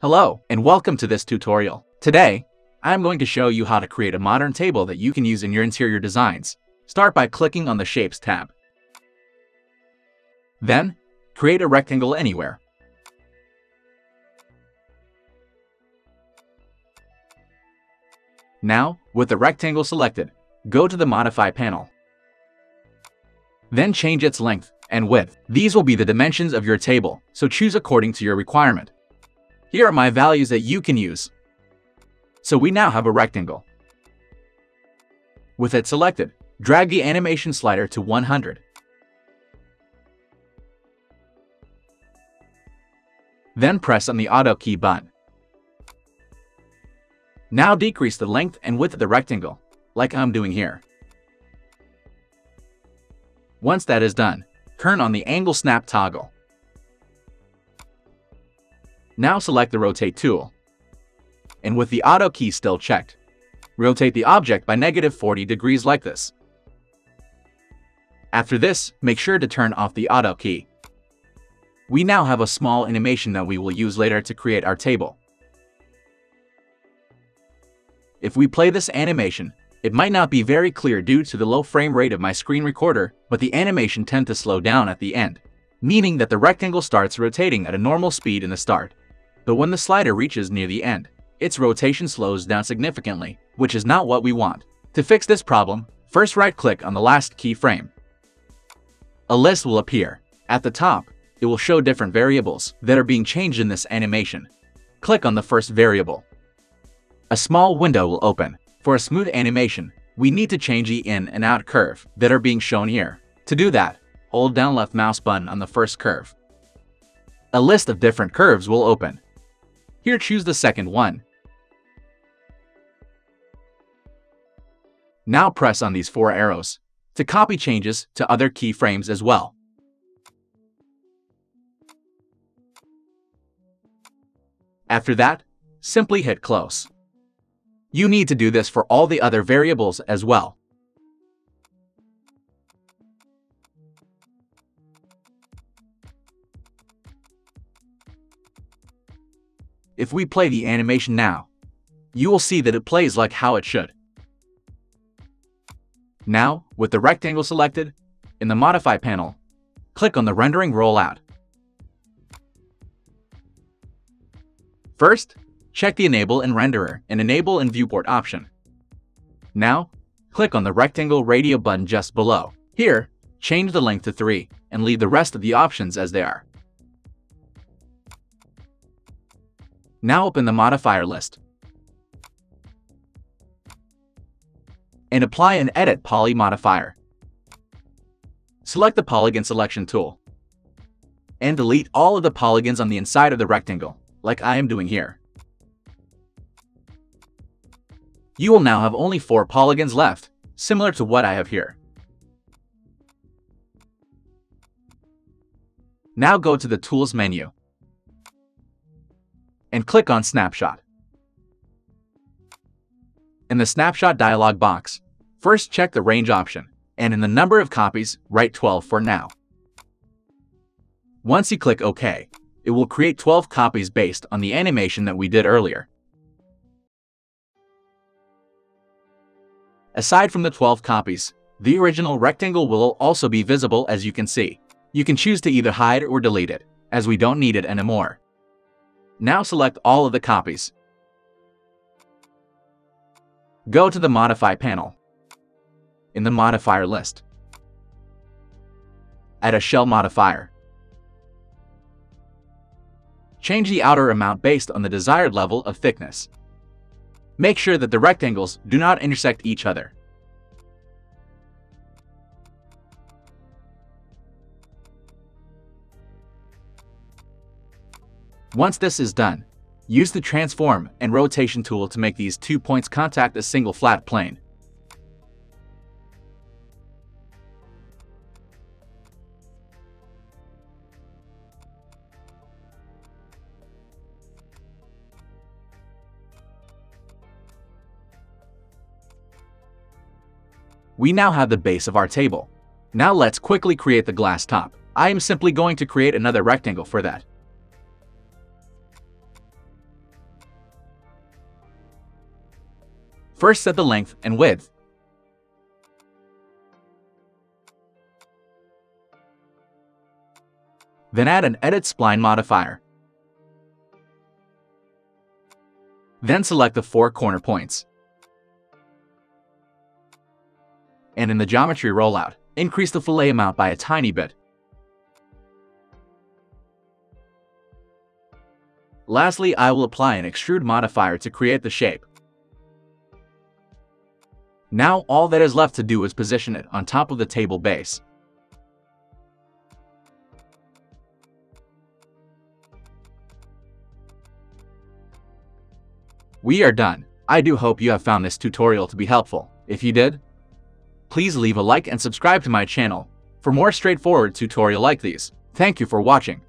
Hello, and welcome to this tutorial. Today, I'm going to show you how to create a modern table that you can use in your interior designs. Start by clicking on the Shapes tab. Then, create a rectangle anywhere. Now, with the rectangle selected, go to the Modify panel. Then change its length and width. These will be the dimensions of your table, so choose according to your requirement. Here are my values that you can use. So we now have a rectangle. With it selected, drag the animation slider to 100. Then press on the Auto key button. Now decrease the length and width of the rectangle, like I'm doing here. Once that is done, turn on the Angle Snap toggle. Now select the Rotate tool. And with the Auto key still checked, rotate the object by negative 40 degrees like this. After this, make sure to turn off the Auto key. We now have a small animation that we will use later to create our table. If we play this animation, it might not be very clear due to the low frame rate of my screen recorder, but the animation tend to slow down at the end, meaning that the rectangle starts rotating at a normal speed in the start. But when the slider reaches near the end, its rotation slows down significantly, which is not what we want. To fix this problem, first right-click on the last keyframe. A list will appear. At the top, it will show different variables that are being changed in this animation. Click on the first variable. A small window will open. For a smooth animation, we need to change the in and out curve that are being shown here. To do that, hold down left mouse button on the first curve. A list of different curves will open. Here choose the second one. Now press on these four arrows to copy changes to other keyframes as well. After that, simply hit close. You need to do this for all the other variables as well. If we play the animation now, you will see that it plays like how it should. Now, with the rectangle selected, in the Modify panel, click on the Rendering Rollout. First, check the Enable in Renderer and Enable in Viewport option. Now, click on the rectangle radio button just below. Here, change the length to 3 and leave the rest of the options as they are. Now open the modifier list and apply an Edit Poly modifier. Select the Polygon Selection tool and delete all of the polygons on the inside of the rectangle, like I am doing here. you will now have only four polygons left, similar to what I have here. Now go to the Tools menu and click on Snapshot. In the Snapshot dialog box, first check the range option, and in the number of copies, write 12 for now. Once you click OK, it will create 12 copies based on the animation that we did earlier. Aside from the 12 copies, the original rectangle will also be visible as you can see. You can choose to either hide or delete it, as we don't need it anymore. Now select all of the copies. Go to the Modify panel. In the Modifier list, add a shell modifier. Change the outer amount based on the desired level of thickness. Make sure that the rectangles do not intersect each other. Once this is done, use the Transform and Rotation tool to make these two points contact a single flat plane. We now have the base of our table. Now let's quickly create the glass top. I am simply going to create another rectangle for that. First set the length and width. Then add an Edit Spline modifier. Then select the four corner points. And in the geometry rollout, increase the fillet amount by a tiny bit. Lastly, I will apply an extrude modifier to create the shape. Now all that is left to do is position it on top of the table base. We are done. I do hope you have found this tutorial to be helpful. If you did, please leave a like and subscribe to my channel for more straightforward tutorial like these. Thank you for watching.